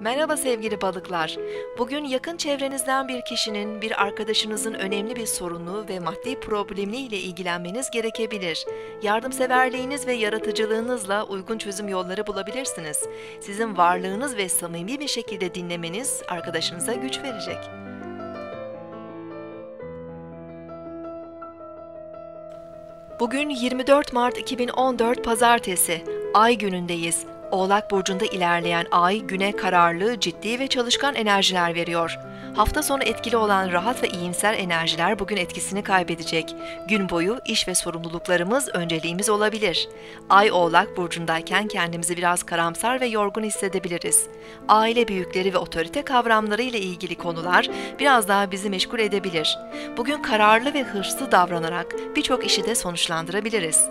Merhaba sevgili balıklar. Bugün yakın çevrenizden bir kişinin, bir arkadaşınızın önemli bir sorunu ve maddi problemiyle ilgilenmeniz gerekebilir. Yardımseverliğiniz ve yaratıcılığınızla uygun çözüm yolları bulabilirsiniz. Sizin varlığınız ve samimi bir şekilde dinlemeniz arkadaşınıza güç verecek. Bugün 24 Mart 2014 Pazartesi. Ay günündeyiz. Oğlak burcunda ilerleyen ay güne kararlı, ciddi ve çalışkan enerjiler veriyor. Hafta sonu etkili olan rahat ve iyimser enerjiler bugün etkisini kaybedecek. Gün boyu iş ve sorumluluklarımız önceliğimiz olabilir. Ay Oğlak burcundayken kendimizi biraz karamsar ve yorgun hissedebiliriz. Aile büyükleri ve otorite kavramları ile ilgili konular biraz daha bizi meşgul edebilir. Bugün kararlı ve hırslı davranarak birçok işi de sonuçlandırabiliriz.